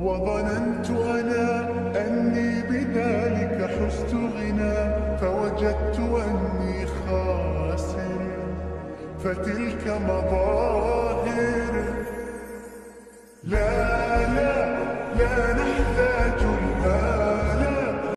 وظننت أنا أني بذلك حزت غنى فوجدت أني خاسر فتلك مظاهر. لا لا لا لا.